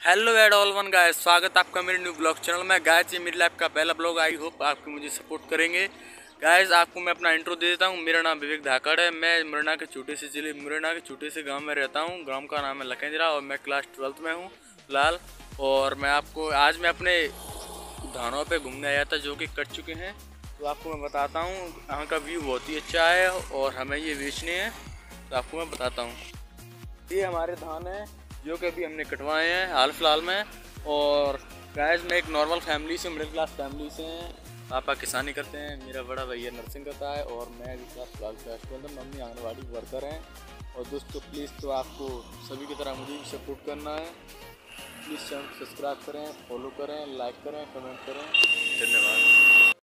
Hello and all one guys स्वागत आपका मेरे न्यू ब्लॉग चैनल में। गाइस ये मेरी लाइफ का पहला ब्लॉग आई होप आपको मुझे सपोर्ट करेंगे। गाइस आपको मैं अपना इंट्रो दे देता हूँ। मेरा नाम विवेक धाकड़ है। मैं मुरैना के छोटे से ज़िले, मुरैना के छोटे से गाँव में रहता हूँ। गाँव का नाम है लखेंद्रा और मैं क्लास ट्वेल्थ में हूँ फ़िलहाल और मैं आपको, आज मैं अपने धानों पर घूमने आया था जो कि कट चुके हैं। तो आपको मैं बताता हूँ, यहाँ का व्यू बहुत ही अच्छा है और हमें ये बेचने हैं। तो आपको मैं बताता हूँ। ये हमारे धान हैं। जो कि अभी हमने कटवाए हैं, हाल फ़िलहाल में। और गाइस मैं एक नॉर्मल फैमिली से मिडिल क्लास फैमिली से पापा किसानी करते हैं, मेरा बड़ा भैया नर्सिंग करता है, और मैं अभी क्लास फ़िलहाल क्लास ट्वेल्थ मम्मी आंगनबाड़ी वर्कर हैं। और दोस्तों प्लीज़ तो आपको सभी की तरह मुझे भी सपोर्ट करना है। प्लीज़ चैनल सब्सक्राइब करें फॉलो करें लाइक करें कमेंट करें। धन्यवाद।